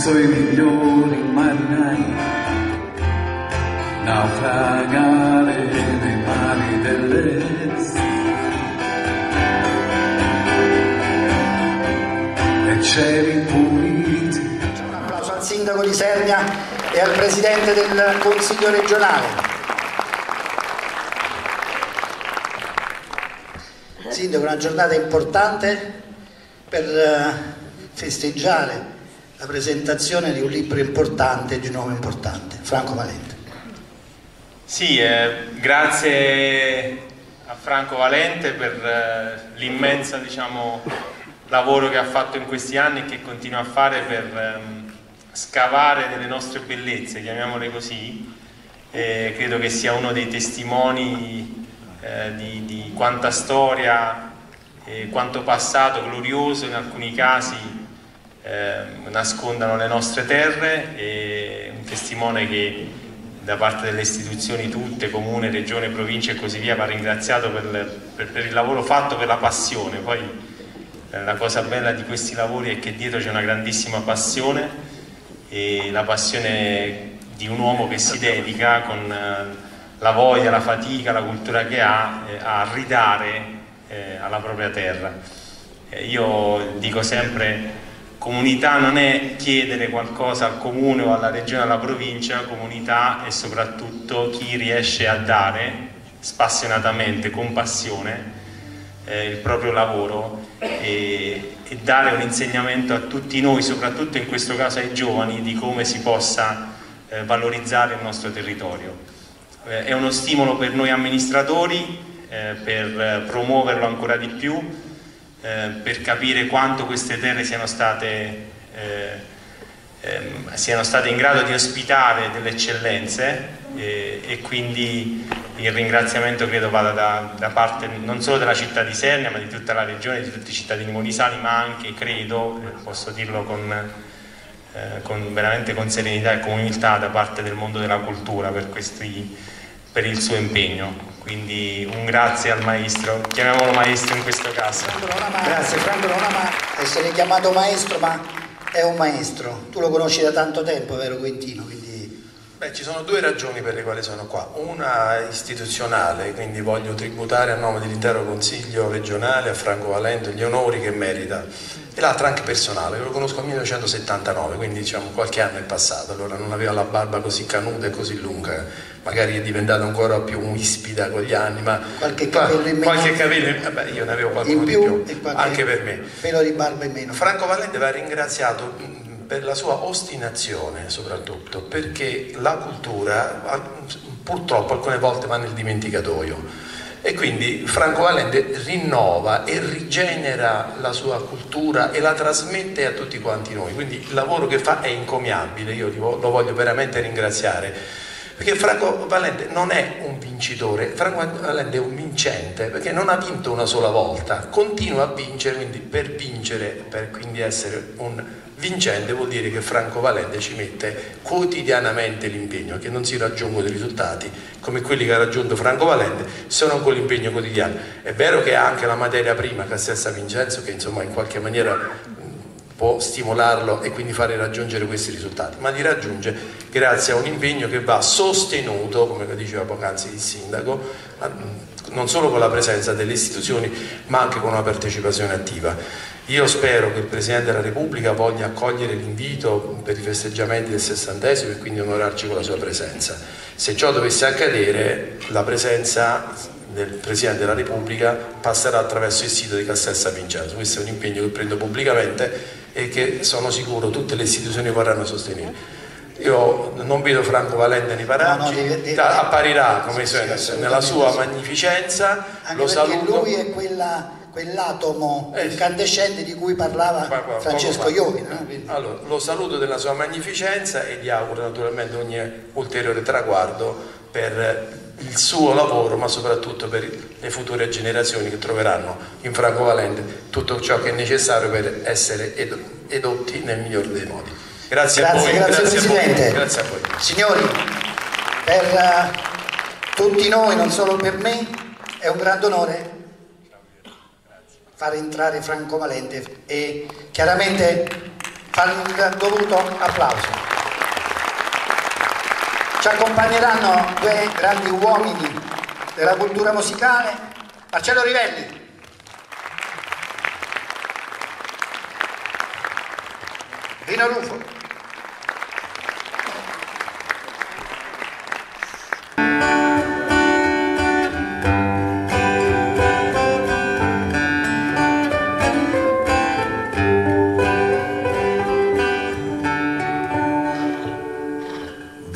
visto i migliori marinai naufragare nei mari dell'est. E cieli puliti. Un applauso al sindaco di Sernia e al presidente del Consiglio regionale. Sindaco, una giornata importante per eh, festeggiare la presentazione di un libro importante, di un uomo importante, Franco Valente. Sì, eh, grazie a Franco Valente per eh, l'immenso diciamo, lavoro che ha fatto in questi anni e che continua a fare per ehm, scavare delle nostre bellezze, chiamiamole così. Eh, credo che sia uno dei testimoni eh, di, di, quanta storia e quanto passato glorioso in alcuni casi eh, nascondano le nostre terre e un testimone che da parte delle istituzioni tutte, comune, regione, provincia e così via, va ringraziato per, per, per il lavoro fatto, per la passione. Poi eh, la cosa bella di questi lavori è che dietro c'è una grandissima passione e la passione di un uomo che si dedica con eh, la voglia, la fatica, la cultura che ha eh, a ridare eh, alla propria terra. Eh, io dico sempre Comunità non è chiedere qualcosa al comune o alla regione o alla provincia, comunità è soprattutto chi riesce a dare spassionatamente, con passione, eh, il proprio lavoro e, e, dare un insegnamento a tutti noi, soprattutto in questo caso ai giovani, di come si possa eh, valorizzare il nostro territorio. Eh, è uno stimolo per noi amministratori eh, per promuoverlo ancora di più eh, per capire quanto queste terre siano state, eh, ehm, siano state in grado di ospitare delle eccellenze eh, e quindi il ringraziamento credo vada da, da, parte non solo della città di Sernia ma di tutta la regione, di tutti i cittadini molisani ma anche credo, eh, posso dirlo con, eh, con, veramente con serenità e con umiltà da parte del mondo della cultura per, questi, per il suo impegno quindi un grazie al maestro, chiamiamolo maestro in questo caso. Grazie Franco non ama essere chiamato maestro, ma è un maestro. Tu lo conosci da tanto tempo, vero Quintino? Quindi... Beh, ci sono due ragioni per le quali sono qua. Una istituzionale, quindi voglio tributare a nome dell'intero Consiglio regionale a Franco Valento gli onori che merita. E l'altra anche personale, lo conosco nel 1979, quindi diciamo qualche anno è passato, allora non aveva la barba così canuta e così lunga magari è diventata ancora più ispida con gli anni, ma qualche capello in meno. Qualche capello, vabbè, io ne avevo qualcuno in più, di più, anche per me. Pelo di barba in meno. Franco Valente va ringraziato mm, per la sua ostinazione soprattutto, perché la cultura purtroppo alcune volte va nel dimenticatoio. E quindi Franco Valente rinnova e rigenera la sua cultura e la trasmette a tutti quanti noi. Quindi il lavoro che fa è incommiabile, io lo voglio veramente ringraziare perché Franco Valente non è un vincitore, Franco Valente è un vincente, perché non ha vinto una sola volta, continua a vincere, quindi per vincere, per quindi essere un vincente vuol dire che Franco Valente ci mette quotidianamente l'impegno, che non si raggiungono dei risultati come quelli che ha raggiunto Franco Valente, sono con l'impegno quotidiano. È vero che anche la materia prima, Cassessa Vincenzo, che insomma in qualche maniera può stimolarlo e quindi fare raggiungere questi risultati, ma li raggiunge grazie a un impegno che va sostenuto, come diceva poc'anzi il sindaco, non solo con la presenza delle istituzioni, ma anche con una partecipazione attiva. Io spero che il Presidente della Repubblica voglia accogliere l'invito per i festeggiamenti del sessantesimo e quindi onorarci con la sua presenza. Se ciò dovesse accadere, la presenza del Presidente della Repubblica passerà attraverso il sito di Cassessa Vincenzo. Questo è un impegno che prendo pubblicamente e che sono sicuro tutte le istituzioni vorranno sostenere. Io non vedo Franco Valente nei paraggi, no, no, deve, deve, apparirà come sì, sì, nella sua magnificenza, lo saluto. Lui è quella, quell'atomo eh, incandescente di cui parlava qua, qua, Francesco Iovi. No? Allora, lo saluto della sua magnificenza e gli auguro naturalmente ogni ulteriore traguardo per il suo lavoro, ma soprattutto per le future generazioni che troveranno in Franco Valente tutto ciò che è necessario per essere edotti nel miglior dei modi. Grazie, grazie a voi. Grazie, grazie Presidente. Grazie a voi. Signori, per uh, tutti noi, non solo per me, è un grande onore far entrare Franco Valente e chiaramente fare un dovuto applauso. Ci accompagneranno due grandi uomini della cultura musicale, Marcello Rivelli. Rino Rufo.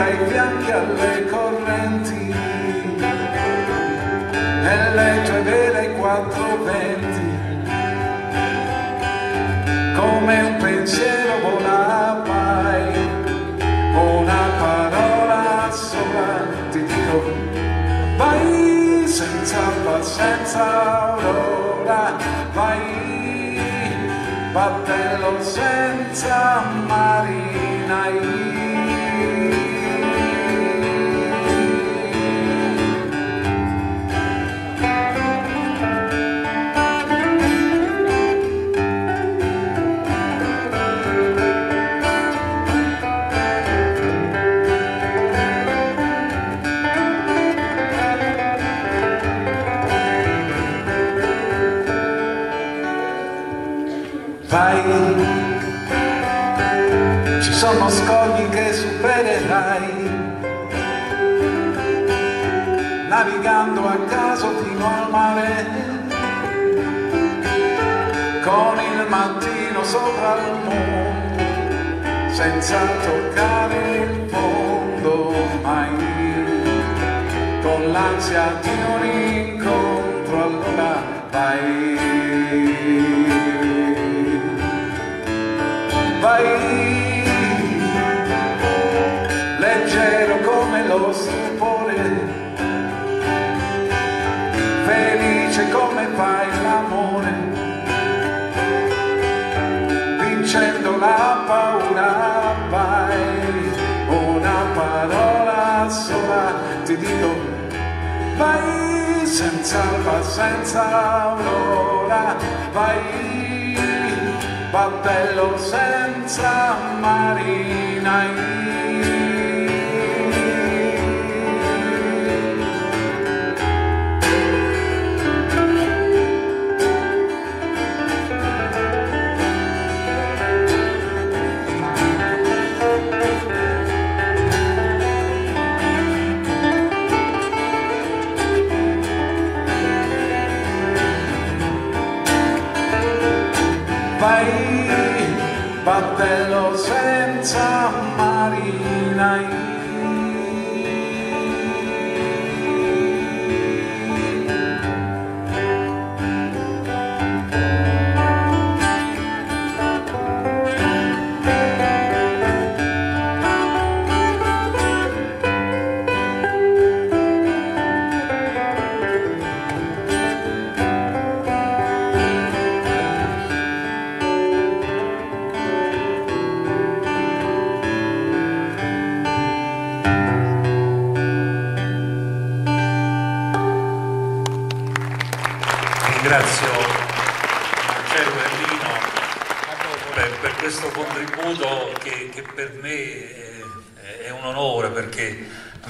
affida i fianchi alle correnti e le tue vele quattro venti come un pensiero volai, una parola sola ti dico, vai senza pazienza aurora, vai, battello senza marinai. Sono scogli che supererai, navigando a caso fino al mare, con il mattino sopra il mondo, senza toccare il fondo mai, con l'ansia di un dico vai senza alba senza aurora vai battello senza marina battello senza marina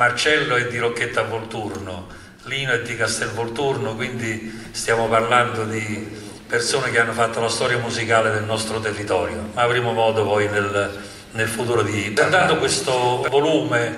Marcello è di Rocchetta Volturno, Lino è di Castelvolturno, quindi stiamo parlando di persone che hanno fatto la storia musicale del nostro territorio. Ma avremo modo poi nel, nel futuro di... Guardando questo volume,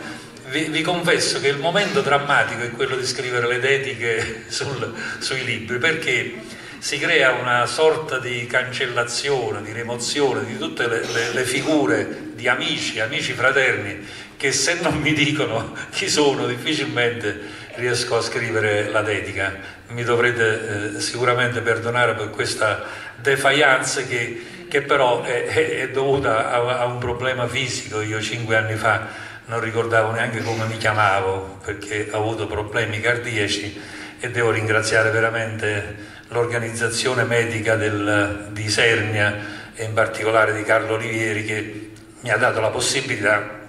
vi, vi, confesso che il momento drammatico è quello di scrivere le dediche sul, sui libri, perché si crea una sorta di cancellazione, di rimozione di tutte le, le, le figure di amici, amici fraterni, che se non mi dicono chi sono difficilmente riesco a scrivere la dedica. Mi dovrete eh, sicuramente perdonare per questa defiance che, che però è, è, dovuta a, a un problema fisico. Io cinque anni fa non ricordavo neanche come mi chiamavo perché ho avuto problemi cardiaci e devo ringraziare veramente l'organizzazione medica del, di Isernia e in particolare di Carlo Olivieri che mi ha dato la possibilità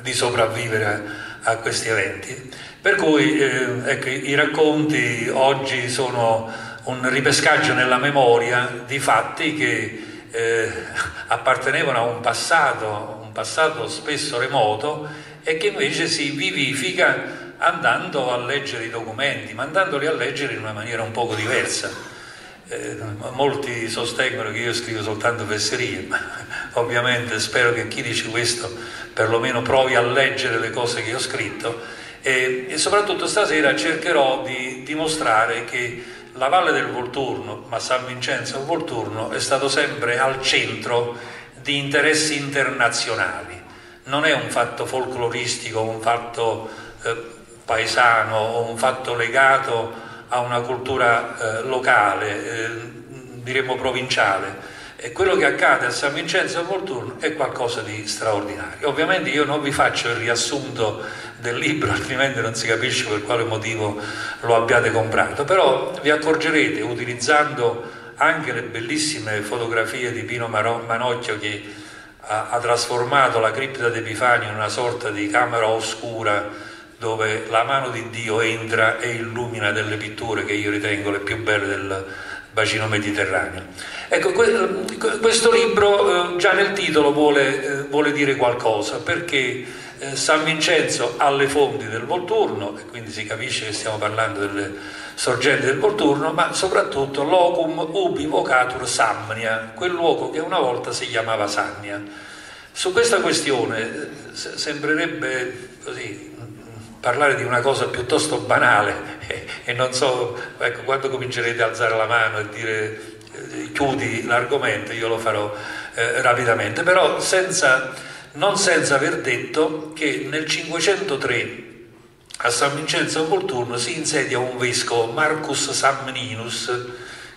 di sopravvivere a questi eventi. Per cui eh, ecco, i racconti oggi sono un ripescaggio nella memoria di fatti che eh, appartenevano a un passato, un passato spesso remoto e che invece si vivifica andando a leggere i documenti, mandandoli a leggere in una maniera un poco diversa. Eh, molti sostengono che io scrivo soltanto fesserie, ma ovviamente spero che chi dice questo perlomeno provi a leggere le cose che ho scritto e, e soprattutto stasera cercherò di dimostrare che la Valle del Volturno, ma San Vincenzo Volturno, è stato sempre al centro di interessi internazionali. Non è un fatto folcloristico, un fatto eh, paesano o un fatto legato a una cultura eh, locale, eh, diremmo provinciale. E quello che accade a San Vincenzo Volturno è qualcosa di straordinario. Ovviamente io non vi faccio il riassunto del libro, altrimenti non si capisce per quale motivo lo abbiate comprato, però vi accorgerete utilizzando anche le bellissime fotografie di Pino Manocchio che ha, trasformato la cripta d'Epifania in una sorta di camera oscura dove la mano di Dio entra e illumina delle pitture che io ritengo le più belle del bacino mediterraneo. Ecco, questo libro eh, già nel titolo vuole, eh, vuole dire qualcosa perché eh, San Vincenzo alle fonti del Volturno, e quindi si capisce che stiamo parlando delle sorgenti del Volturno, ma soprattutto locum ubi vocatur Samnia, quel luogo che una volta si chiamava Sannia. Su questa questione sembrerebbe così parlare di una cosa piuttosto banale e, e non so, ecco, quando comincerete a alzare la mano e dire eh, chiudi l'argomento, io lo farò eh, rapidamente, però senza non senza aver detto che nel 503 a San Vincenzo Volturno si insedia un vescovo, Marcus Samninus,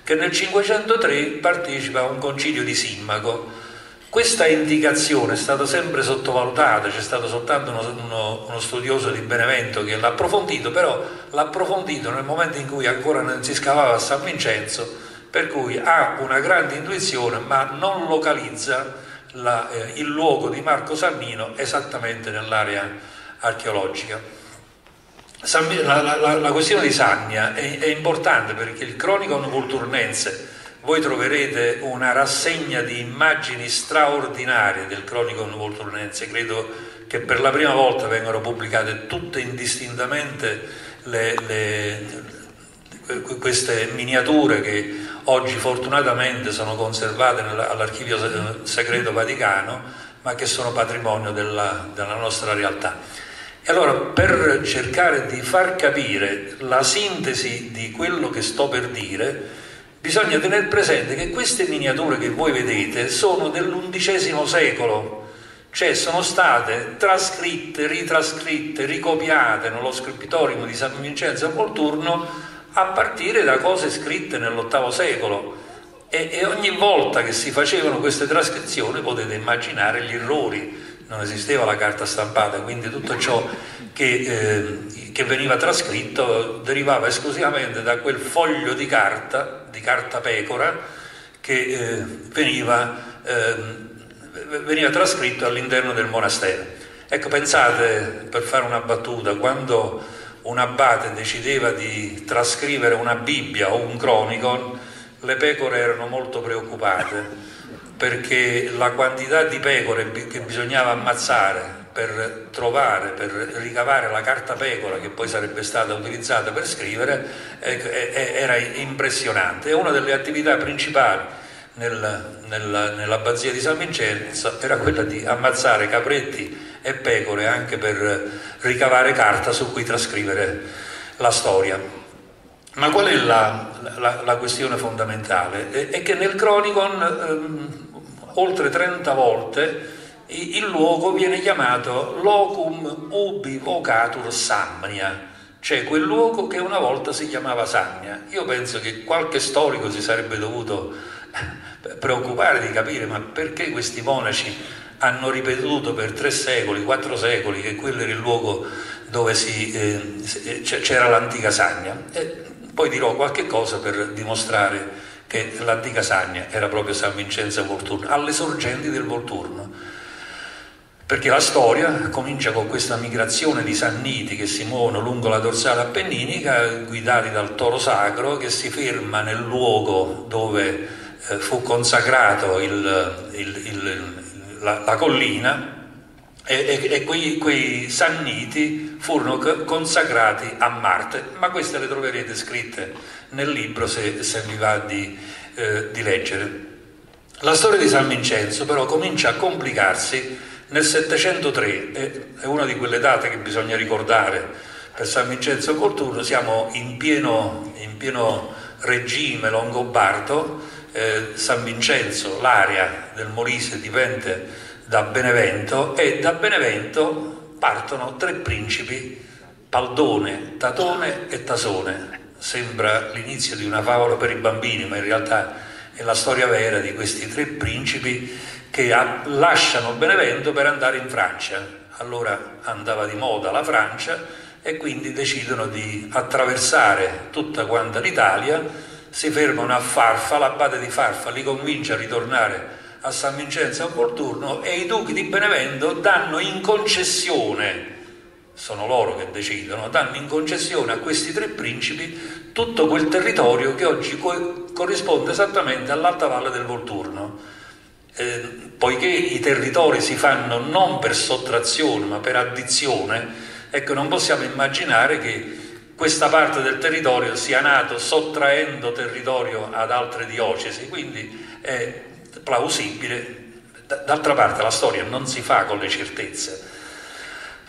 che nel 503 partecipa a un concilio di Simmaco. Questa indicazione è stata sempre sottovalutata, c'è stato soltanto uno, uno, uno studioso di Benevento che l'ha approfondito, però l'ha approfondito nel momento in cui ancora non si scavava a San Vincenzo, per cui ha una grande intuizione ma non localizza la, eh, il luogo di Marco Sannino esattamente nell'area archeologica. San, la, la, la, questione di Sannia è, è, importante perché il Cronicon Vulturnense, voi troverete una rassegna di immagini straordinarie del Cronicon Vulturnense, credo che per la prima volta vengano pubblicate tutte indistintamente le, le queste miniature che oggi fortunatamente sono conservate all'archivio segreto vaticano, ma che sono patrimonio della, della nostra realtà. E allora per cercare di far capire la sintesi di quello che sto per dire, bisogna tenere presente che queste miniature che voi vedete sono dell'undicesimo secolo, cioè sono state trascritte, ritrascritte, ricopiate nello scrittorium di San Vincenzo Volturno a partire da cose scritte nell'VIII secolo. E, e, ogni volta che si facevano queste trascrizioni potete immaginare gli errori, non esisteva la carta stampata, quindi tutto ciò che, eh, che veniva trascritto derivava esclusivamente da quel foglio di carta, di carta pecora, che eh, veniva, eh, veniva trascritto all'interno del monastero. Ecco, pensate, per fare una battuta, quando un abate decideva di trascrivere una Bibbia o un cronicon, le pecore erano molto preoccupate perché la quantità di pecore che bisognava ammazzare per trovare, per ricavare la carta pecora che poi sarebbe stata utilizzata per scrivere era impressionante. E una delle attività principali nel, nella, nell'abbazia di San Vincenzo era quella di ammazzare capretti e pecore anche per ricavare carta su cui trascrivere la storia. Ma qual è la, la, la questione fondamentale? È, è, che nel Chronicon ehm, oltre 30 volte il luogo viene chiamato locum ubi vocatur Samnia, cioè quel luogo che una volta si chiamava Samnia. Io penso che qualche storico si sarebbe dovuto preoccupare di capire ma perché questi monaci hanno ripetuto per tre secoli, quattro secoli che quello era il luogo dove si, eh, c'era l'antica Sagna. E poi dirò qualche cosa per dimostrare che l'antica Sagna era proprio San Vincenzo Volturno, alle sorgenti del Volturno perché la storia comincia con questa migrazione di sanniti che si muovono lungo la dorsale appenninica, guidati dal toro sacro, che si ferma nel luogo dove eh, fu consacrato il, il, il, la, la, collina e, e, e quei, quei, sanniti furono consacrati a Marte, ma queste le troverete scritte nel libro se, se vi va di, eh, di leggere. La storia di San Vincenzo però comincia a complicarsi nel 703, è una di quelle date che bisogna ricordare per San Vincenzo Colturno, siamo in pieno, in pieno regime longobardo, eh, San Vincenzo, l'area del Molise dipende da Benevento e da Benevento partono tre principi, Paldone, Tatone e Tasone. Sembra l'inizio di una favola per i bambini, ma in realtà è la storia vera di questi tre principi che lasciano Benevento per andare in Francia. Allora andava di moda la Francia e quindi decidono di attraversare tutta quanta l'Italia, si fermano a Farfa, l'abate di Farfa li convince a ritornare a San Vincenzo a Volturno e i duchi di Benevento danno in concessione, sono loro che decidono, danno in concessione a questi tre principi tutto quel territorio che oggi co- corrisponde esattamente all'alta valle del Volturno eh, poiché i territori si fanno non per sottrazione ma per addizione, ecco non possiamo immaginare che questa parte del territorio sia nato sottraendo territorio ad altre diocesi, quindi è plausibile. D'altra parte la storia non si fa con le certezze.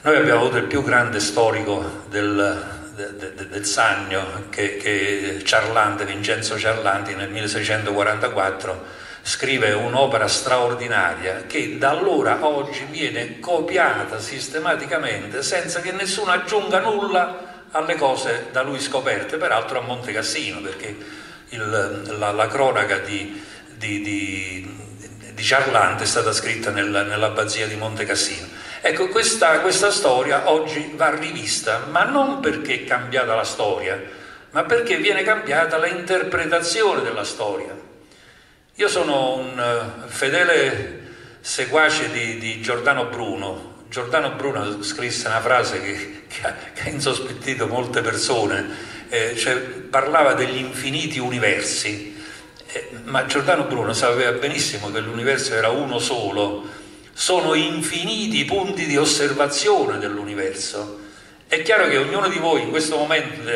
Noi abbiamo avuto il più grande storico del, del, del, del Sagno, che, che Ciarlante, Vincenzo Ciarlanti nel 1644 scrive un'opera straordinaria che da allora a oggi viene copiata sistematicamente senza che nessuno aggiunga nulla alle cose da lui scoperte, peraltro a Monte Cassino, perché il, la, la, cronaca di, di, di, di, Ciarlante è stata scritta nel, nell'abbazia di Monte Cassino. Ecco, questa, questa storia oggi va rivista, ma non perché è cambiata la storia, ma perché viene cambiata l'interpretazione della storia. Io sono un eh, fedele seguace di, di Giordano Bruno. Giordano Bruno scrisse una frase che, che, ha, che ha, insospettito molte persone, eh, cioè parlava degli infiniti universi, eh, ma Giordano Bruno sapeva benissimo che l'universo era uno solo, sono infiniti i punti di osservazione dell'universo. È chiaro che ognuno di voi in questo momento,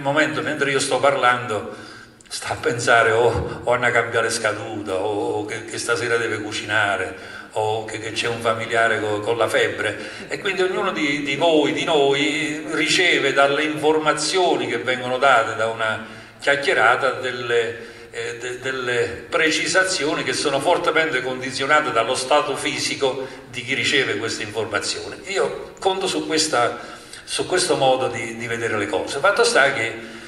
momento mentre io sto parlando, sta a pensare o, o a una cambiare scaduta o che, che, stasera deve cucinare o che, che c'è un familiare con, con, la febbre e quindi ognuno di, di, voi, di noi riceve dalle informazioni che vengono date da una chiacchierata delle, eh, de, delle precisazioni che sono fortemente condizionate dallo stato fisico di chi riceve queste informazioni. Io conto su, questa, su questo modo di, di vedere le cose. Fatto sta che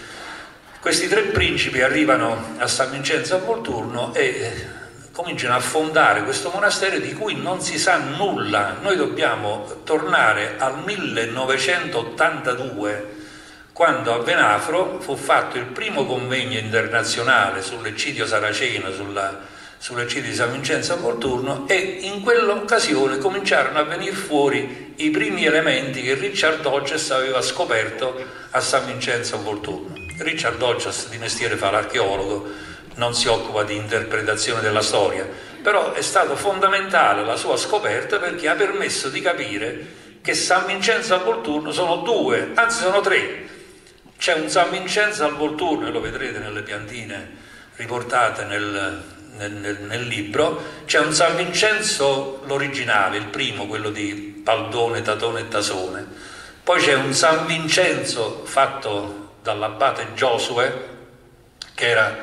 questi tre principi arrivano a San Vincenzo a Volturno e eh, cominciano a fondare questo monastero di cui non si sa nulla. Noi dobbiamo tornare al 1982 quando a Venafro fu fatto il primo convegno internazionale sull'eccidio saraceno, sulla, sull'eccidio di San Vincenzo a Volturno e in quell'occasione cominciarono a venire fuori i primi elementi che Richard Hodges aveva scoperto a San Vincenzo a Volturno. Richard Dodges di mestiere fa l'archeologo, non si occupa di interpretazione della storia, però è stato fondamentale la sua scoperta perché ha permesso di capire che San Vincenzo al Volturno sono due, anzi sono tre. C'è un San Vincenzo al Volturno, e lo vedrete nelle piantine riportate nel, nel, nel, nel libro, c'è un San Vincenzo l'originale, il primo, quello di Paldone, Tatone e Tasone. Poi c'è un San Vincenzo fatto dall'abate Giosuè, che era,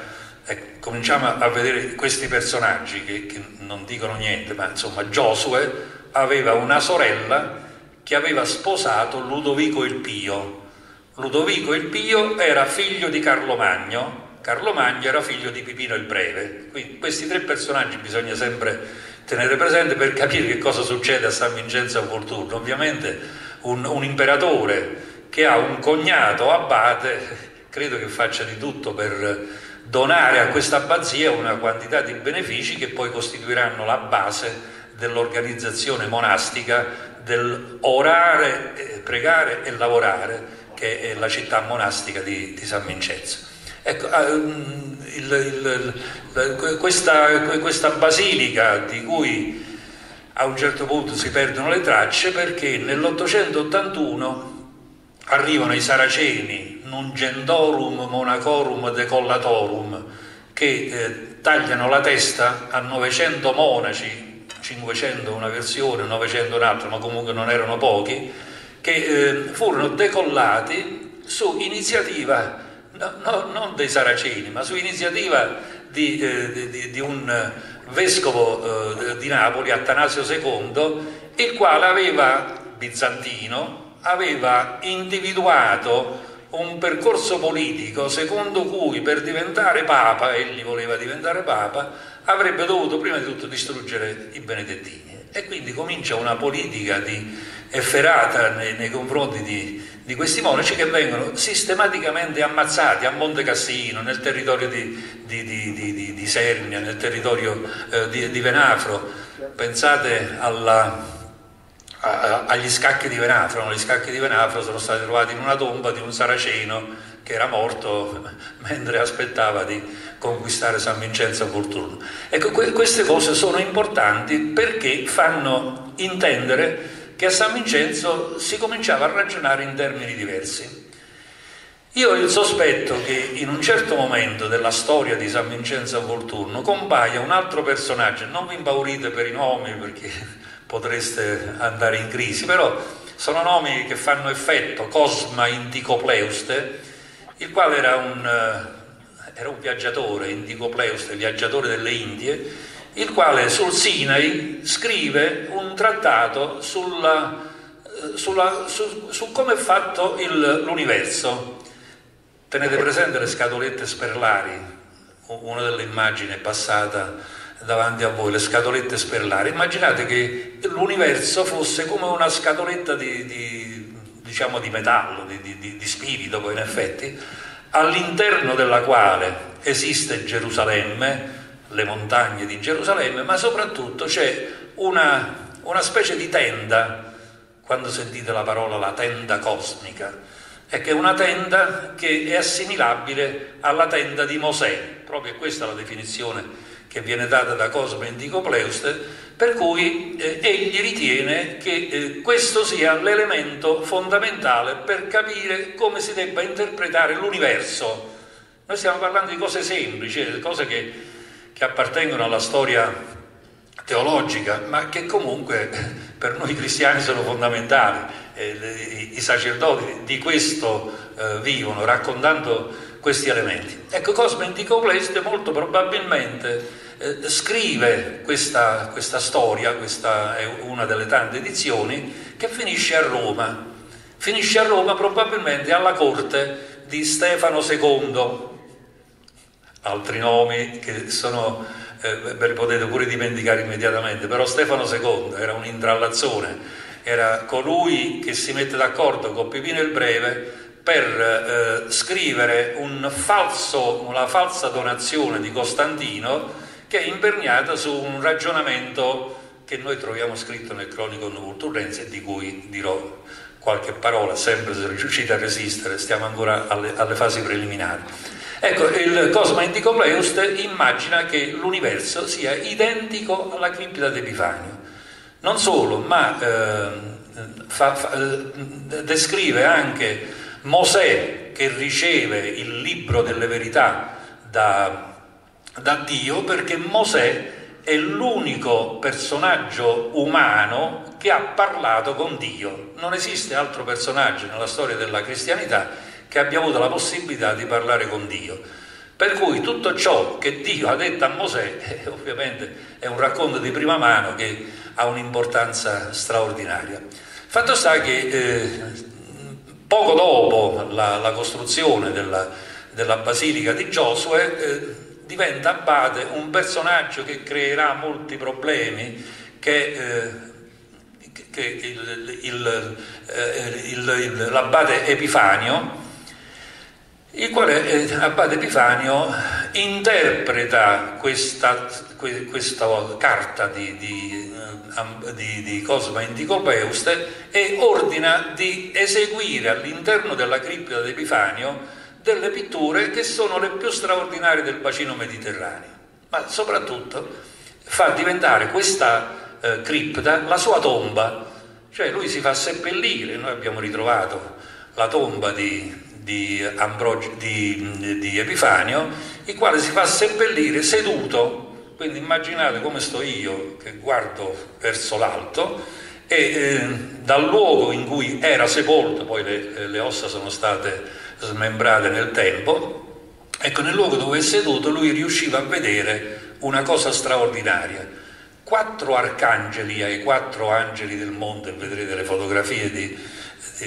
ecco, cominciamo a vedere questi personaggi che, che non dicono niente, ma insomma Giosuè aveva una sorella che aveva sposato Ludovico il Pio. Ludovico il Pio era figlio di Carlo Magno, Carlo Magno era figlio di Pipino il Breve. Quindi questi tre personaggi bisogna sempre tenere presente per capire che cosa succede a San Vincenzo a Volturno. Ovviamente un, un imperatore che ha un cognato abate credo che faccia di tutto per donare a questa abbazia una quantità di benefici che poi costituiranno la base dell'organizzazione monastica del orare, eh, pregare e lavorare, che è la città monastica di, di San Vincenzo. Ecco, ah, mm, il, il, il, questa, questa basilica di cui a un certo punto si perdono le tracce perché nell'881 arrivano i saraceni Nungendorum Monacorum Decollatorum che eh, tagliano la testa a 900 monaci 500 una versione, 900 un'altra, ma comunque non erano pochi, che eh, furono decollati su iniziativa no, no, non dei saraceni, ma su iniziativa di, eh, di, di un vescovo eh, di Napoli, Attanasio II, il quale aveva, bizantino, aveva individuato un percorso politico secondo cui per diventare papa, egli voleva diventare papa, avrebbe dovuto prima di tutto distruggere i benedettini. E quindi comincia una politica di efferata nei, nei confronti di, di, questi monaci che vengono sistematicamente ammazzati a Monte Cassino, nel territorio di, di, di Sernia, nel territorio eh, di, Venafro. Pensate alla, agli scacchi di Venafro. Gli scacchi di Venafro sono stati trovati in una tomba di un saraceno che era morto mentre aspettava di conquistare San Vincenzo Volturno. Ecco, que- queste cose sono importanti perché fanno intendere che a San Vincenzo si cominciava a ragionare in termini diversi. Io ho il sospetto che in un certo momento della storia di San Vincenzo Volturno compaia un altro personaggio, non vi impaurite per i nomi perché potreste andare in crisi, però sono nomi che fanno effetto, Cosma Indicopleuste, il quale era un, eh, era un viaggiatore, Indicopleuste, viaggiatore delle Indie, il quale sul Sinai scrive un trattato sulla, sulla, su, su, come è fatto il, l'universo. Tenete presente le scatolette sperlari, una delle immagini è passata davanti a voi, le scatolette sperlari. Immaginate che l'universo fosse come una scatoletta di, di, diciamo di metallo, di, di, di spirito poi in effetti, all'interno della quale esiste Gerusalemme, le montagne di Gerusalemme, ma soprattutto c'è una, una specie di tenda, quando sentite la parola la tenda cosmica, è che è una tenda che è assimilabile alla tenda di Mosè, proprio questa è la definizione che viene data da Cosmo Indico Pleuste, per cui eh, egli ritiene che eh, questo sia l'elemento fondamentale per capire come si debba interpretare l'universo. Noi stiamo parlando di cose semplici, cose che che appartengono alla storia teologica, ma che comunque per noi cristiani sono fondamentali. Eh, I sacerdoti di questo eh, vivono, raccontando questi elementi. Ecco, Cosme Anticopleste molto probabilmente eh, scrive questa, questa storia, questa è una delle tante edizioni, che finisce a Roma. Finisce a Roma probabilmente alla corte di Stefano II, altri nomi che sono, eh, ve li potete pure dimenticare immediatamente, però Stefano II era un intrallazzone, era colui che si mette d'accordo con Pipino il Breve per eh, scrivere un falso, una falsa donazione di Costantino che è imperniata su un ragionamento che noi troviamo scritto nel Cronico Novulturrense e di cui dirò qualche parola, sempre se riuscite a resistere, stiamo ancora alle, alle fasi preliminari. Ecco, il Cosma Indicopleust immagina che l'universo sia identico alla cripta d'Epifanio. Non solo, ma eh, fa, fa, eh, descrive anche Mosè che riceve il libro delle verità da, da Dio perché Mosè è l'unico personaggio umano che ha parlato con Dio. Non esiste altro personaggio nella storia della cristianità che abbia avuto la possibilità di parlare con Dio. Per cui tutto ciò che Dio ha detto a Mosè, eh, ovviamente è un racconto di prima mano che ha un'importanza straordinaria. Fatto sta che eh, poco dopo la, la costruzione della, della, Basilica di Giosuè eh, diventa abate un personaggio che creerà molti problemi, che, eh, che il, il, il, l'abate Epifanio il quale eh, Abate Epifanio interpreta questa, questa carta di, di, eh, di, di Cosma Indicopeuste e ordina di eseguire all'interno della cripta di Epifanio delle pitture che sono le più straordinarie del bacino mediterraneo, ma soprattutto fa diventare questa eh, cripta la sua tomba, cioè lui si fa seppellire, noi abbiamo ritrovato la tomba di, di, Ambrogio, di, di Epifanio, il quale si fa seppellire seduto, quindi immaginate come sto io che guardo verso l'alto e eh, dal luogo in cui era sepolto, poi le, le ossa sono state smembrate nel tempo, ecco nel luogo dove è seduto lui riusciva a vedere una cosa straordinaria. Quattro arcangeli ai quattro angeli del mondo, vedrete le fotografie di,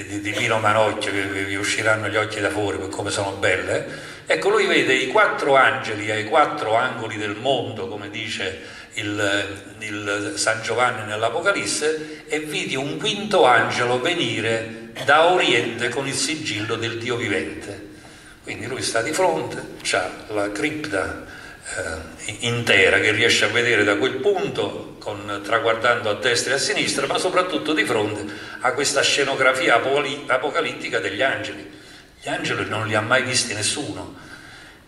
di, di Pino Manocchio che vi usciranno gli occhi da fuori per come sono belle, ecco lui vede i quattro angeli ai quattro angoli del mondo, come dice il, il San Giovanni nell'Apocalisse, e vidi un quinto angelo venire da Oriente con il sigillo del Dio vivente. Quindi lui sta di fronte, ha la cripta eh, intera che riesce a vedere da quel punto, con, traguardando a destra e a sinistra, ma soprattutto di fronte a questa scenografia apocalittica degli angeli. Gli angeli non li ha mai visti nessuno.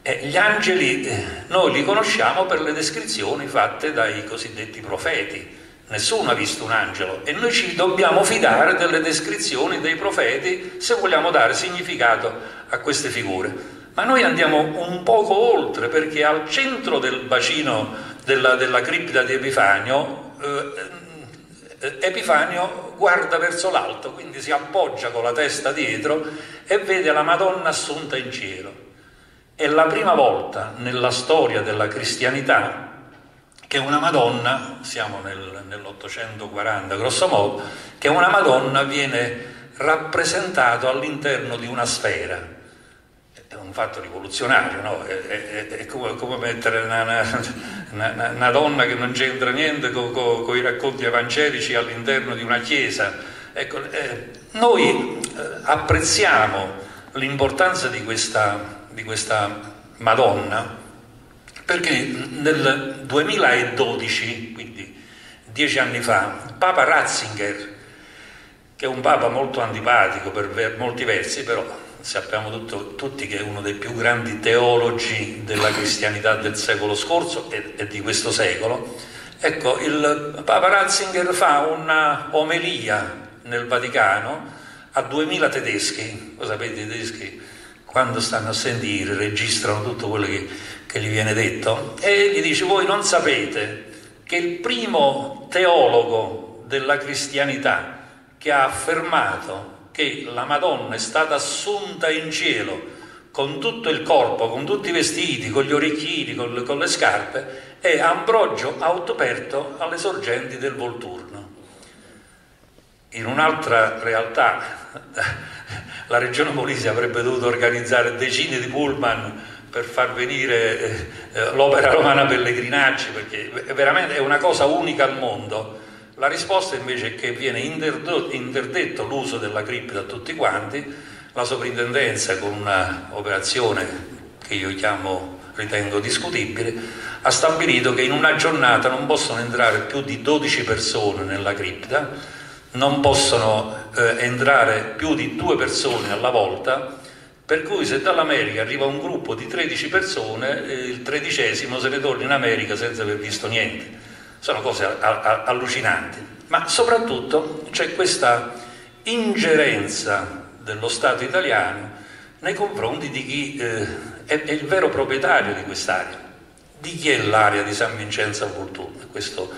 E gli angeli eh, noi li conosciamo per le descrizioni fatte dai cosiddetti profeti. Nessuno ha visto un angelo e noi ci dobbiamo fidare delle descrizioni dei profeti se vogliamo dare significato a queste figure. Ma noi andiamo un poco oltre perché al centro del bacino della, della cripta di Epifanio, eh, Epifanio guarda verso l'alto, quindi si appoggia con la testa dietro e vede la Madonna assunta in cielo. È la prima volta nella storia della cristianità che una Madonna, siamo nel, nell'840 grosso modo, che una Madonna viene rappresentata all'interno di una sfera un fatto rivoluzionario, no? è, è, è, come, come, mettere una, una, una, una, donna che non c'entra niente con, con, con, i racconti evangelici all'interno di una chiesa. Ecco, eh, noi eh, apprezziamo l'importanza di questa, di questa Madonna perché nel 2012, quindi dieci anni fa, Papa Ratzinger, che è un Papa molto antipatico per molti versi, però sappiamo tutto, tutti che è uno dei più grandi teologi della cristianità del secolo scorso e, e di questo secolo. Ecco, il Papa Ratzinger fa una omelia nel Vaticano a 2000 tedeschi, lo sapete i tedeschi quando stanno a sentire registrano tutto quello che, che gli viene detto e gli dice voi non sapete che il primo teologo della cristianità che ha affermato che la Madonna è stata assunta in cielo con tutto il corpo, con tutti i vestiti, con gli orecchini, con le, con le scarpe, è Ambrogio Autoperto alle sorgenti del Volturno. In un'altra realtà, la regione Molise avrebbe dovuto organizzare decine di pullman per far venire eh, eh l'opera romana Pellegrinacci, perché veramente è una cosa unica al mondo la risposta invece è che viene interdetto l'uso della cripta a tutti quanti, la sovrintendenza con un'operazione che io chiamo, ritengo discutibile, ha stabilito che in una giornata non possono entrare più di 12 persone nella cripta, non possono eh, entrare più di due persone alla volta, per cui se dall'America arriva un gruppo di 13 persone, eh, il tredicesimo se ne torna in America senza aver visto niente sono cose allucinanti, ma soprattutto c'è questa ingerenza dello Stato italiano nei confronti di chi eh, è, il vero proprietario di quest'area, di chi è l'area di San Vincenzo a Volturno. Questo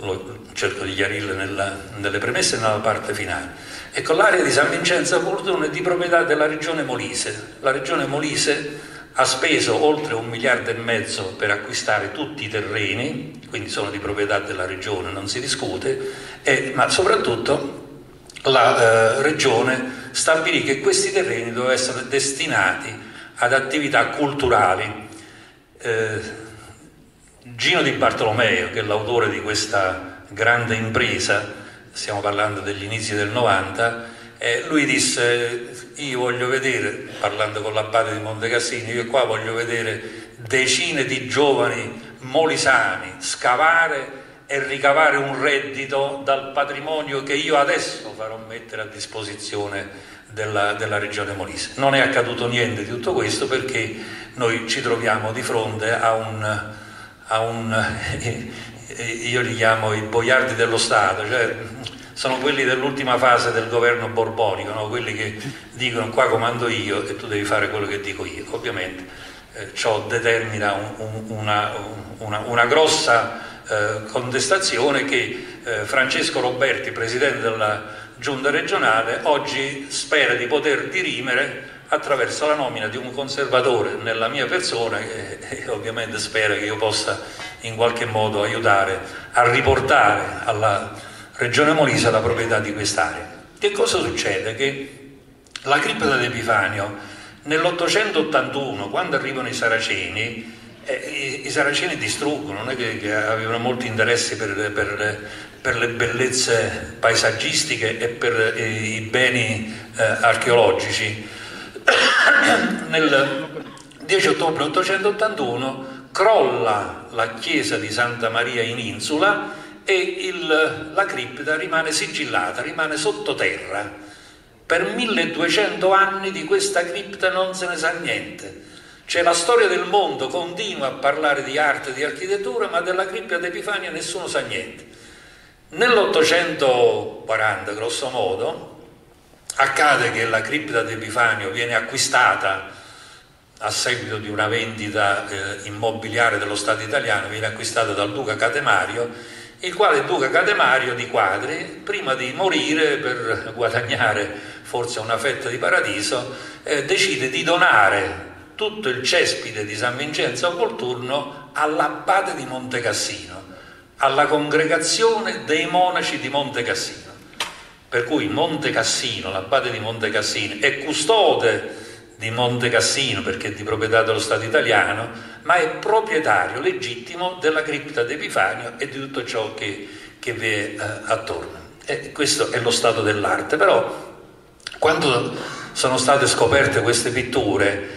lo, cerco di chiarirle nella, nelle premesse e nella parte finale. Ecco, l'area di San Vincenzo a Portone è di proprietà della regione Molise. La regione Molise ha speso oltre un miliardo e mezzo per acquistare tutti i terreni, quindi sono di proprietà della regione, non si discute, e, ma soprattutto la eh, regione stabilì che questi terreni dovevano essere destinati ad attività culturali. Eh, Gino Di Bartolomeo, che è l'autore di questa grande impresa, stiamo parlando degli inizi del 90, eh, lui disse io voglio vedere, parlando con l'abate di Montecassini, io qua voglio vedere decine di giovani molisani scavare e ricavare un reddito dal patrimonio che io adesso farò mettere a disposizione della, della, regione Molise. Non è accaduto niente di tutto questo perché noi ci troviamo di fronte a un, a un io li chiamo i boiardi dello Stato, cioè sono quelli dell'ultima fase del governo borbonico, no? quelli che dicono qua comando io e tu devi fare quello che dico io. Ovviamente eh, ciò determina un, un, una, una, una, grossa eh, contestazione che eh, Francesco Roberti, presidente della giunta regionale, oggi spera di poter dirimere attraverso la nomina di un conservatore nella mia persona e, e ovviamente spera che io possa in qualche modo aiutare a riportare alla regione Molise la proprietà di quest'area. Che cosa succede? Che la cripta d'Epifanio nell'881, quando arrivano i saraceni, eh, i, i, saraceni distruggono, non è che, che avevano molti interessi per, per, per, le bellezze paesaggistiche e per eh, i beni eh, archeologici nel 10 ottobre 881 crolla la chiesa di Santa Maria in Insula e il, la cripta rimane sigillata, rimane sottoterra. Per 1200 anni di questa cripta non se ne sa niente. Cioè la storia del mondo continua a parlare di arte e di architettura, ma della cripta d'Epifania nessuno sa niente. Nell'840, grosso modo, accade che la cripta di Epifanio viene acquistata a seguito di una vendita eh, immobiliare dello Stato italiano, viene acquistata dal duca Catemario, il quale duca Catemario di Quadri, prima di morire per guadagnare forse una fetta di paradiso, eh, decide di donare tutto il cespite di San Vincenzo a Volturno all'abbate di Montecassino, alla congregazione dei monaci di Montecassino. Per cui Monte Cassino, l'abate di Monte Cassino, è custode di Monte Cassino perché è di proprietà dello Stato italiano, ma è proprietario legittimo della cripta d'Epifanio e di tutto ciò che, che vi è eh, attorno. E questo è lo stato dell'arte, però quando sono state scoperte queste pitture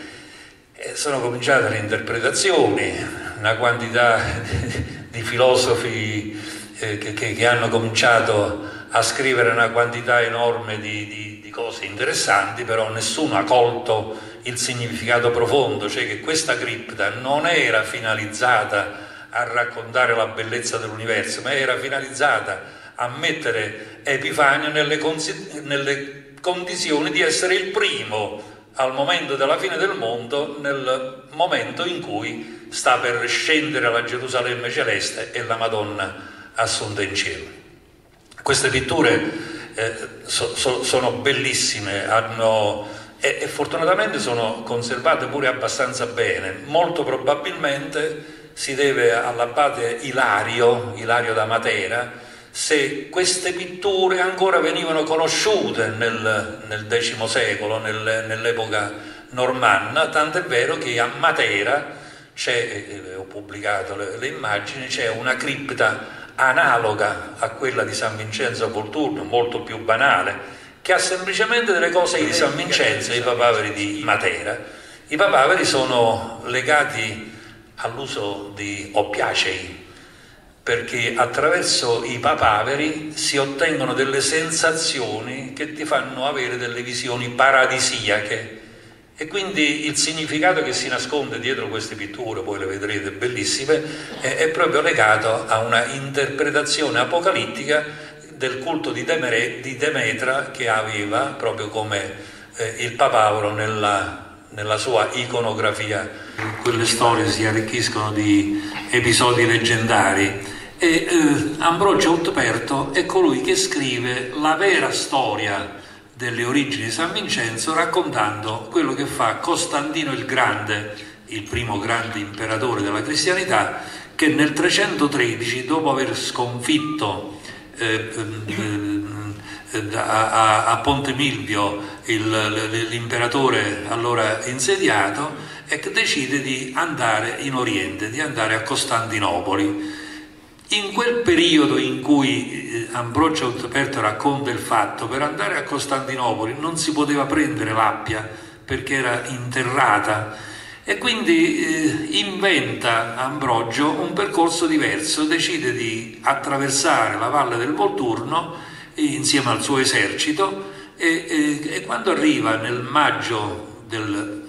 eh, sono cominciate le interpretazioni, una quantità di filosofi eh, che, che, hanno cominciato a scrivere una quantità enorme di, di, cose interessanti, però nessuno ha colto il significato profondo, cioè che questa cripta non era finalizzata a raccontare la bellezza dell'universo, ma era finalizzata a mettere Epifanio nelle, nelle condizioni di essere il primo al momento della fine del mondo, nel momento in cui sta per scendere alla Gerusalemme celeste e la Madonna assunta in cielo. Queste pitture eh, so, so, sono bellissime, hanno, e, e fortunatamente sono conservate pure abbastanza bene. Molto probabilmente si deve all'abate Ilario, Ilario da Matera, se queste pitture ancora venivano conosciute nel, nel X secolo, nel, nell'epoca normanna, tant'è vero che a Matera c'è, ho pubblicato le, le immagini, c'è una cripta analoga a quella di San Vincenzo a Volturno, molto più banale, che ha semplicemente delle cose di San Vincenzo e i papaveri di Matera. I papaveri sono legati all'uso di oppiacei, perché attraverso i papaveri si ottengono delle sensazioni che ti fanno avere delle visioni paradisiache e quindi il significato che si nasconde dietro queste pitture, voi le vedrete bellissime, è, proprio legato a una interpretazione apocalittica del culto di, Demetra che aveva proprio come eh, il papavolo nella, nella sua iconografia. Quelle storie si arricchiscono di episodi leggendari E eh, Ambrogio Utperto è colui che scrive la vera storia delle origini di San Vincenzo raccontando quello che fa Costantino il Grande, il primo grande imperatore della cristianità, che nel 313, dopo aver sconfitto eh, eh, a, a, Ponte Milvio il, l'imperatore allora insediato, decide di andare in Oriente, di andare a Costantinopoli. In quel periodo in cui eh, Ambrogio Aperto racconta il fatto, per andare a Costantinopoli non si poteva prendere l'Appia perché era interrata e quindi eh, inventa Ambrogio un percorso diverso, decide di attraversare la valle del Volturno eh, insieme al suo esercito e, e, e quando arriva nel maggio del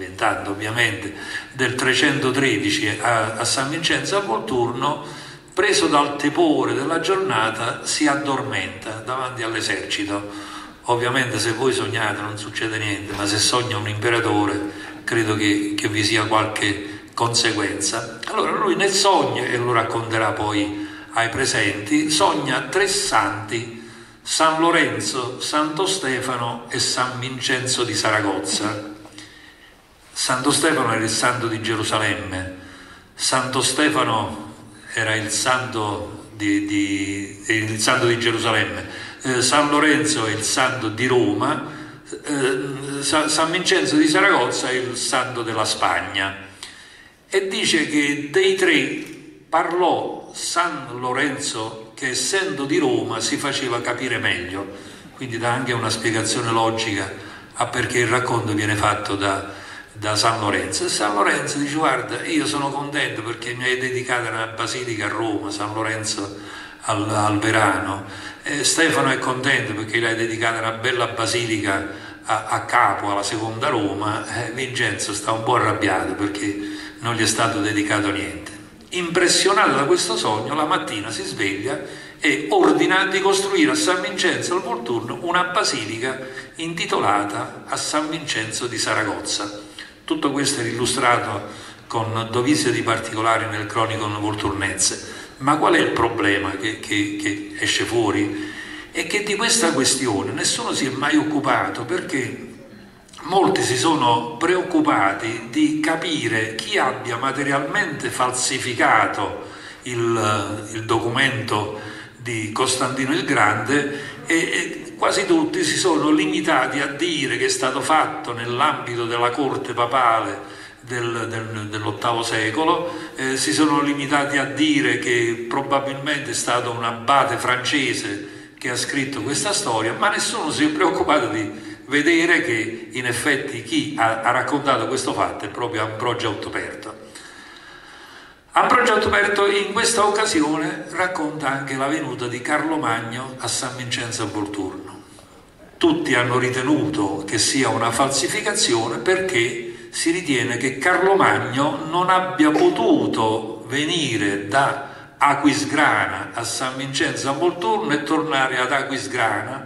inventando ovviamente, del 313 a, a San Vincenzo a Volturno, preso dal tepore della giornata, si addormenta davanti all'esercito. Ovviamente se voi sognate non succede niente, ma se sogna un imperatore credo che, che vi sia qualche conseguenza. Allora lui nel sogno, e lo racconterà poi ai presenti, sogna tre santi, San Lorenzo, Santo Stefano e San Vincenzo di Saragozza Santo Stefano era il santo di Gerusalemme, Santo Stefano era il santo di, di, il santo di Gerusalemme, eh, San Lorenzo è il santo di Roma, eh, San Vincenzo di Saragozza è il santo della Spagna. E dice che dei tre parlò San Lorenzo che essendo di Roma si faceva capire meglio, quindi dà anche una spiegazione logica a perché il racconto viene fatto da da San Lorenzo. E San Lorenzo dice guarda io sono contento perché mi hai dedicato una basilica a Roma San Lorenzo al, al Verano. E Stefano è contento perché gli hai dedicato una bella basilica a, a Capo alla seconda Roma. E Vincenzo sta un po' arrabbiato perché non gli è stato dedicato niente. Impressionato da questo sogno la mattina si sveglia e ordina di costruire a San Vincenzo al Volturno una basilica intitolata a San Vincenzo di Saragozza tutto questo è illustrato con dovizia di particolari nel Chronicon Volturnense. Ma qual è il problema che, che, che esce fuori? È che di questa questione nessuno si è mai occupato perché molti si sono preoccupati di capire chi abbia materialmente falsificato il, il documento di Costantino il Grande e, e, quasi tutti si sono limitati a dire che è stato fatto nell'ambito della corte papale del, del, dell'VIII secolo, eh, si sono limitati a dire che probabilmente è stato un abate francese che ha scritto questa storia, ma nessuno si è preoccupato di vedere che in effetti chi ha, ha raccontato questo fatto è proprio Ambrogio Autoperto. Ambrogio Autoperto in questa occasione racconta anche la venuta di Carlo Magno a San Vincenzo a Volturno. Tutti hanno ritenuto che sia una falsificazione perché si ritiene che Carlo Magno non abbia potuto venire da Aquisgrana a San Vincenzo a Volturno e tornare ad Aquisgrana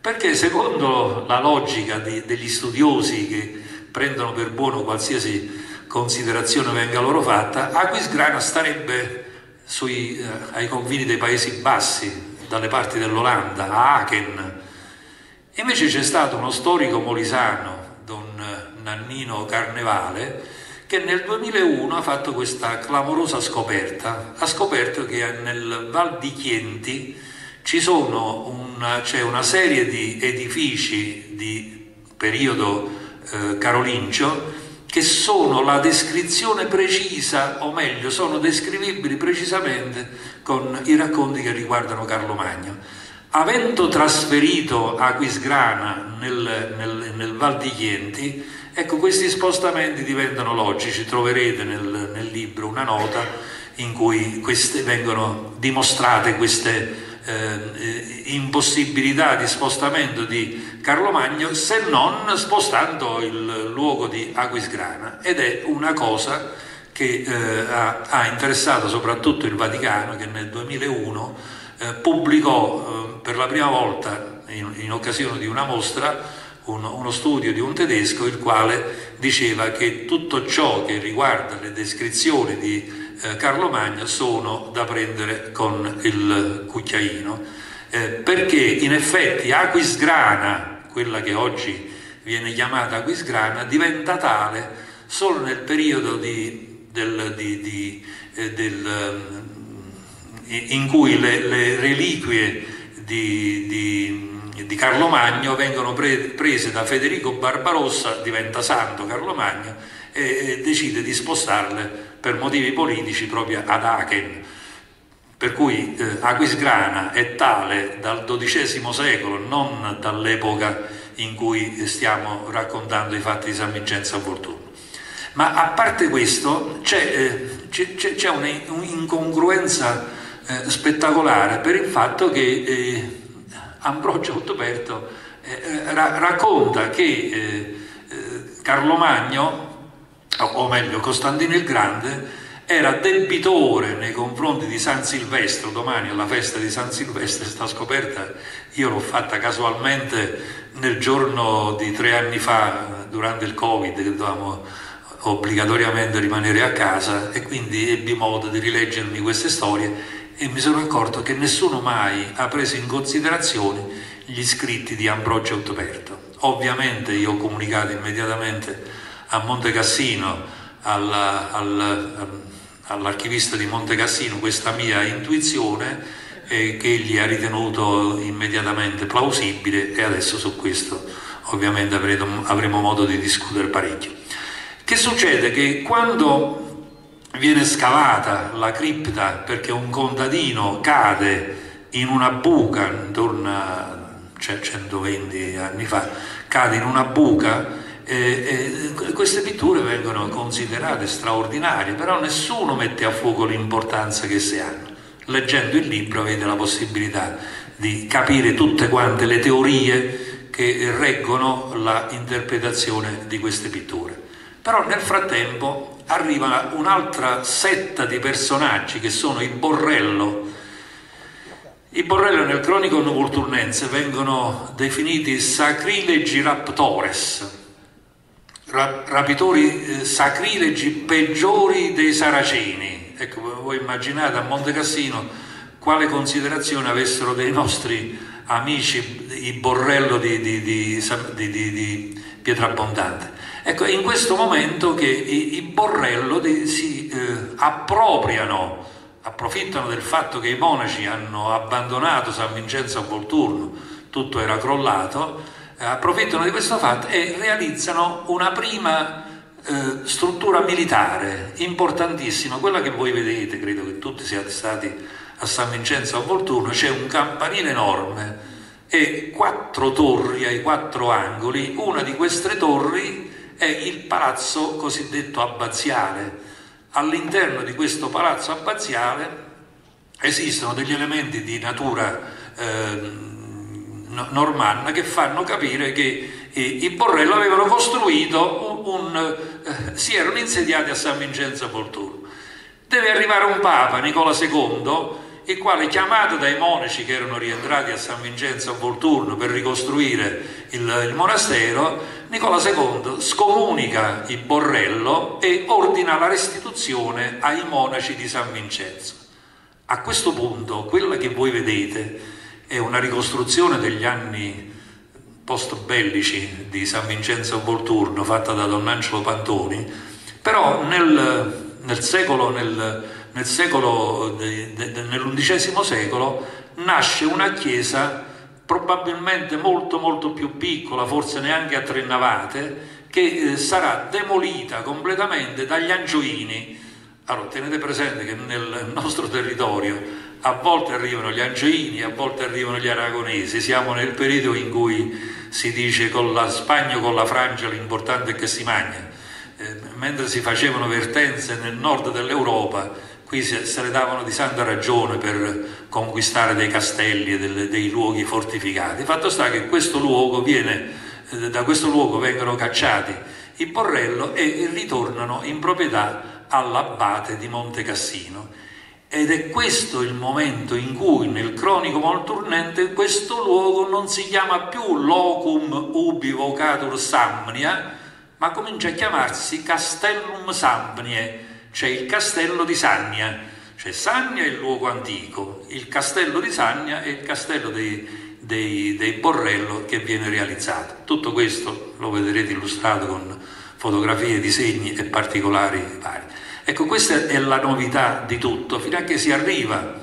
perché secondo la logica di, degli studiosi che prendono per buono qualsiasi considerazione venga loro fatta, Aquisgrana starebbe sui, eh, ai confini dei Paesi Bassi, dalle parti dell'Olanda, a Aachen, Invece c'è stato uno storico molisano, don Nannino Carnevale, che nel 2001 ha fatto questa clamorosa scoperta. Ha scoperto che nel Val di Chienti sono una, c'è una serie di edifici di periodo eh, carolingio che sono la descrizione precisa, o meglio, sono descrivibili precisamente con i racconti che riguardano Carlo Magno. Avendo trasferito Aquisgrana nel, nel, nel Val di Chienti, ecco questi spostamenti diventano logici, troverete nel, nel libro una nota in cui queste, vengono dimostrate queste eh, impossibilità di spostamento di Carlo Magno se non spostando il luogo di Aquisgrana. Ed è una cosa che eh, ha, ha interessato soprattutto il Vaticano che nel 2001 eh, pubblicò eh, per la prima volta in, in, occasione di una mostra uno studio di un tedesco il quale diceva che tutto ciò che riguarda le descrizioni di eh, Carlo Magno sono da prendere con il cucchiaino, eh, perché in effetti Aquisgrana, quella che oggi viene chiamata Aquisgrana, diventa tale solo nel periodo di, del, di, di, eh, del, in cui le, le reliquie di, di Carlo Magno vengono pre, prese da Federico Barbarossa, diventa santo Carlo Magno, e decide di spostarle per motivi politici proprio ad Aachen. Per cui eh, Aquisgrana è tale dal XII secolo, non dall'epoca in cui stiamo raccontando i fatti di San Vincenzo a Volturno. Ma a parte questo c'è, eh, un'incongruenza eh, spettacolare per il fatto che eh, Ambrogio Ottoberto eh, eh, ra- racconta che eh, Carlo Magno, o meglio Costantino il Grande, era debitore nei confronti di San Silvestro, domani alla festa di San Silvestro sta scoperta, io l'ho fatta casualmente nel giorno di tre anni fa, durante il Covid, che dovevamo obbligatoriamente rimanere a casa e quindi ebbi modo di rileggermi queste storie e mi sono accorto che nessuno mai ha preso in considerazione gli scritti di Ambrogio Ottoberto. Ovviamente io ho comunicato immediatamente a Monte Cassino, alla, al, all'archivista di Monte Cassino, questa mia intuizione eh, che egli ha ritenuto immediatamente plausibile e adesso su questo ovviamente avremo, avremo modo di discutere parecchio. Che succede? Che quando viene scavata la cripta perché un contadino cade in una buca intorno a cioè 120 anni fa, cade in una buca e, e queste pitture vengono considerate straordinarie, però nessuno mette a fuoco l'importanza che si hanno. Leggendo il libro avete la possibilità di capire tutte quante le teorie che reggono l'interpretazione di queste pitture. Però nel frattempo arriva un'altra setta di personaggi che sono i Borrello. I Borrello nel cronico novulturnense vengono definiti sacrilegi raptores, rapitori eh, sacrilegi peggiori dei saraceni. Ecco, voi immaginate a Monte Cassino quale considerazione avessero dei nostri amici i Borrello di, di, di, di Pietrabondante. Ecco, è in questo momento che i, i Borrello si eh, appropriano, approfittano del fatto che i monaci hanno abbandonato San Vincenzo a Volturno, tutto era crollato, approfittano di questo fatto e realizzano una prima eh, struttura militare importantissima, quella che voi vedete, credo che tutti siate stati a San Vincenzo a Volturno, c'è un campanile enorme e quattro torri ai quattro angoli, una di queste torri è il palazzo cosiddetto abbaziale. All'interno di questo palazzo abbaziale esistono degli elementi di natura eh, normanna che fanno capire che eh, i Borrello avevano costruito un, un eh, si erano insediati a San Vincenzo Volturno. Deve arrivare un Papa, Nicola II, il quale chiamato dai monaci che erano rientrati a San Vincenzo a Volturno per ricostruire il, il monastero, Nicola II scomunica il Borrello e ordina la restituzione ai monaci di San Vincenzo. A questo punto quella che voi vedete è una ricostruzione degli anni post bellici di San Vincenzo Volturno fatta da Don Angelo Pantoni, però nel, nel secolo, nel, nel secolo, nell'undicesimo secolo nasce una chiesa probabilmente molto molto più piccola, forse neanche a tre navate, che eh, sarà demolita completamente dagli angioini. Allora tenete presente che nel nostro territorio a volte arrivano gli angioini, a volte arrivano gli aragonesi, siamo nel periodo in cui si dice con la Spagna o con la Francia l'importante è che si mangia, eh, mentre si facevano vertenze nel nord dell'Europa qui se le davano di santa ragione per conquistare dei castelli e delle, dei luoghi fortificati. Fatto sta che questo viene, eh, da questo luogo vengono cacciati i Borrello e ritornano in proprietà all'abbate di Monte Cassino. Ed è questo il momento in cui nel cronico Molturnente questo luogo non si chiama più locum ubi vocatur Samnia, ma comincia a chiamarsi Castellum Samnie, c'è il castello di Sagna, cioè Sagna è il luogo antico, il castello di Sagna è il castello dei, dei, dei Borrello che viene realizzato. Tutto questo lo vedrete illustrato con fotografie, disegni e particolari vari. Ecco, questa è la novità di tutto, fino a che si arriva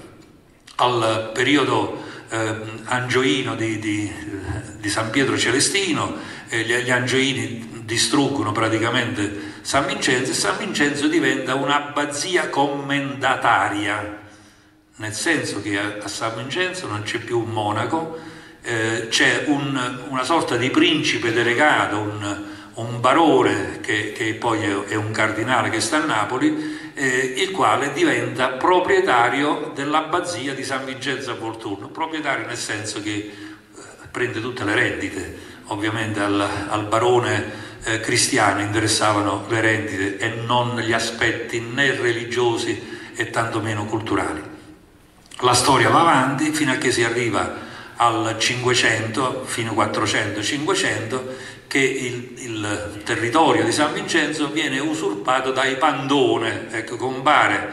al periodo eh, angioino di, di, di, San Pietro Celestino, eh, gli, gli angioini distruggono praticamente San Vincenzo e San Vincenzo diventa un'abbazia commendataria, nel senso che a, a San Vincenzo non c'è più un monaco, eh, c'è un, una sorta di principe delegato, un, un barone che, che, poi è un cardinale che sta a Napoli, eh, il quale diventa proprietario dell'abbazia di San Vincenzo a Volturno, proprietario nel senso che eh, prende tutte le rendite, ovviamente al, al barone eh, cristiano interessavano le rendite e non gli aspetti né religiosi e tantomeno culturali. La storia va avanti fino a che si arriva al 500, fino 400-500, che il, il, territorio di San Vincenzo viene usurpato dai Pandone, ecco, compare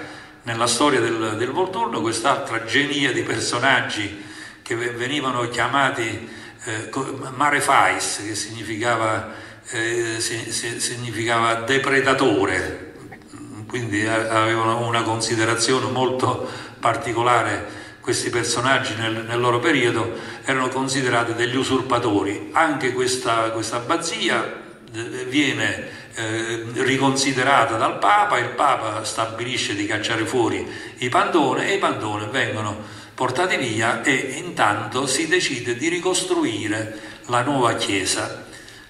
nella storia del, del Volturno quest'altra genia di personaggi che venivano chiamati eh, Marefais, che significava, eh, significava depredatore, quindi avevano una considerazione molto particolare questi personaggi nel, nel, loro periodo erano considerati degli usurpatori. Anche questa, questa abbazia eh, viene eh, riconsiderata dal Papa, il Papa stabilisce di cacciare fuori i pandone e i pandone vengono portati via e intanto si decide di ricostruire la nuova chiesa.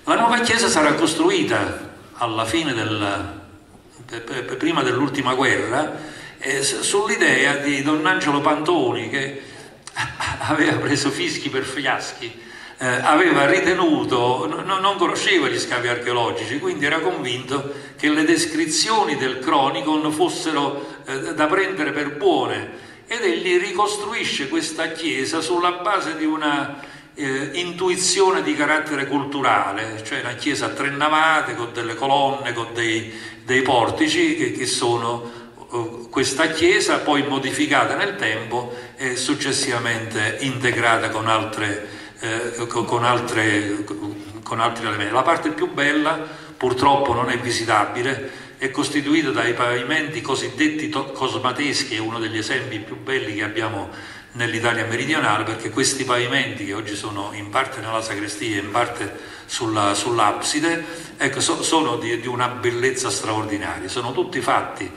La nuova chiesa sarà costruita alla fine del, prima dell'ultima guerra eh, sull'idea di Don Angelo Pantoni che aveva preso fischi per fiaschi, eh, aveva ritenuto, no, non conosceva gli scavi archeologici, quindi era convinto che le descrizioni del Chronicon fossero eh, da prendere per buone. Ed egli ricostruisce questa chiesa sulla base di una eh, intuizione di carattere culturale, cioè una chiesa a tre navate con delle colonne, con dei, dei portici che, che sono questa chiesa poi modificata nel tempo e successivamente integrata con, altre, eh, con, altre, con altri elementi. La parte più bella purtroppo non è visitabile, è costituita dai pavimenti cosiddetti cosmateschi, è uno degli esempi più belli che abbiamo nell'Italia meridionale, perché questi pavimenti che oggi sono in parte nella sagrestia e in parte sulla, sull'abside, ecco, so, sono di, di una bellezza straordinaria, sono tutti fatti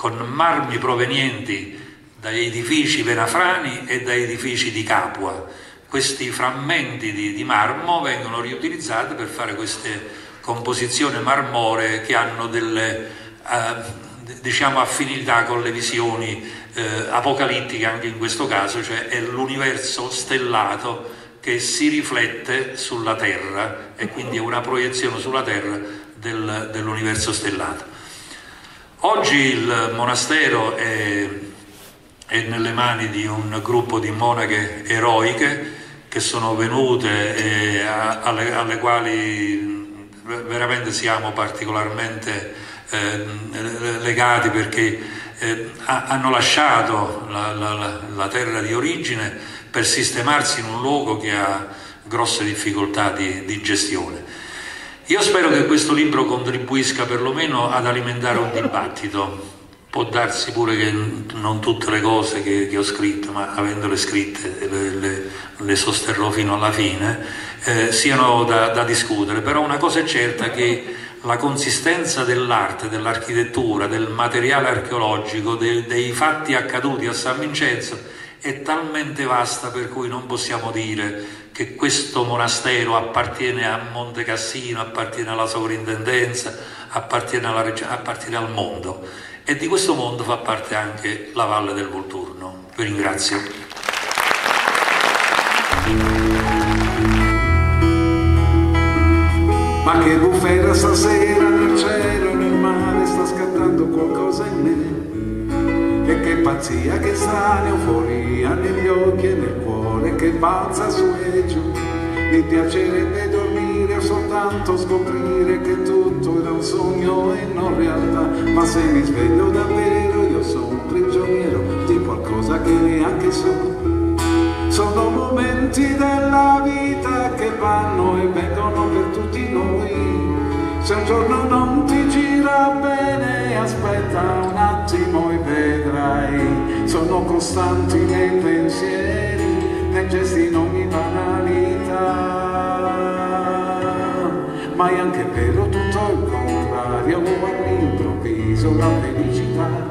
con marmi provenienti da edifici venafrani e da edifici di Capua. Questi frammenti di, di marmo vengono riutilizzati per fare queste composizioni marmoree che hanno delle eh, diciamo, affinità con le visioni eh, apocalittiche anche in questo caso, cioè è l'universo stellato che si riflette sulla Terra e quindi è una proiezione sulla Terra del, dell'universo stellato. Oggi il monastero è, è, nelle mani di un gruppo di monache eroiche che sono venute a, alle, alle, quali veramente siamo particolarmente eh, legati perché eh, hanno lasciato la, la, la terra di origine per sistemarsi in un luogo che ha grosse difficoltà di, di gestione. Io spero che questo libro contribuisca perlomeno ad alimentare un dibattito. Può darsi pure che non tutte le cose che, che ho scritto, ma avendole scritte le, le, le sosterrò fino alla fine, eh, siano da, da discutere. Però una cosa è certa che la consistenza dell'arte, dell'architettura, del materiale archeologico, de, dei fatti accaduti a San Vincenzo è talmente vasta per cui non possiamo dire che questo monastero appartiene a Monte Cassino, appartiene alla sovrintendenza, appartiene, alla regione, appartiene al mondo e di questo mondo fa parte anche la Valle del Volturno. Vi ringrazio. Ma che bufera stasera pazzia, che strana euforia negli occhi e nel cuore che balza su e giù, mi piacerebbe dormire o soltanto scoprire che tutto era un sogno e non realtà, ma se mi sveglio davvero io sono prigioniero di qualcosa che neanche so. Sono momenti della vita che vanno e vengono per tutti noi. Se un giorno non ti gira bene, aspetta un attimo e vedrai. Sono costanti nei pensieri, nei gesti in ogni banalità. Ma è anche vero tutto il contrario, all'improvviso la felicità.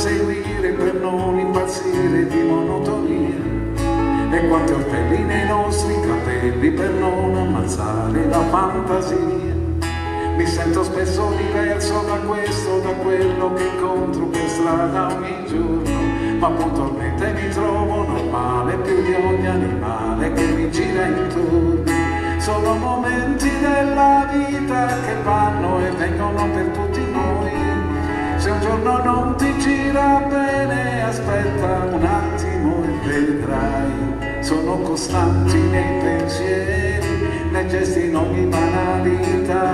Seguire per non impazzire di monotonia. E quanti orpelli nei nostri capelli per non ammazzare la fantasia. Mi sento spesso diverso da questo, da quello che incontro per strada ogni giorno. Ma puntualmente mi trovo normale più di ogni animale che mi gira intorno. Sono momenti della vita che vanno e vengono per tutti giorno non ti gira bene, aspetta un attimo e vedrai. Sono costanti nei pensieri, nei gesti in ogni banalità.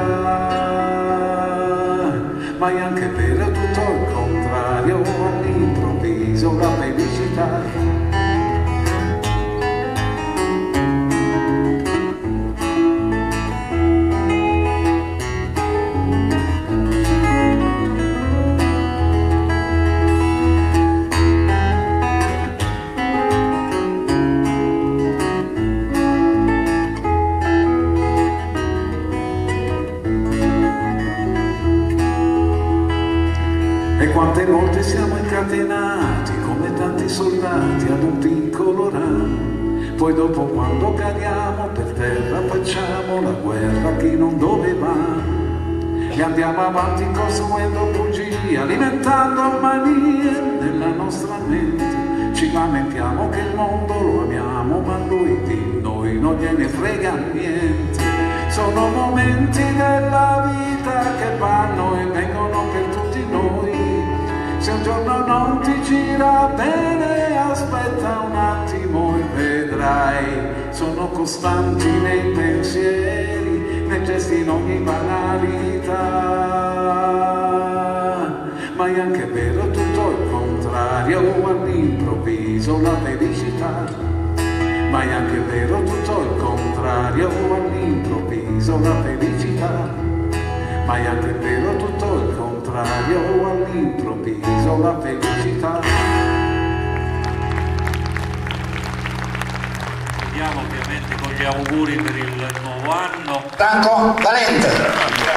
Ma è anche vero tutto il contrario, all'improvviso la felicità. E andiamo avanti costruendo bugie, alimentando manie nella nostra mente. Ci lamentiamo che il mondo lo amiamo, ma lui di noi non gliene frega niente. Sono momenti della vita che vanno e vengono per tutti noi. Se un giorno non ti gira bene, aspetta un attimo e vedrai. Sono costanti nei pensieri, gesti in ogni banalità. Ma è anche vero tutto il contrario, all'improvviso la felicità. Ma è anche vero tutto il contrario, all'improvviso la felicità. Ma è anche vero tutto il contrario, all'improvviso la felicità. Gli auguri per il nuovo anno. Franco Valente.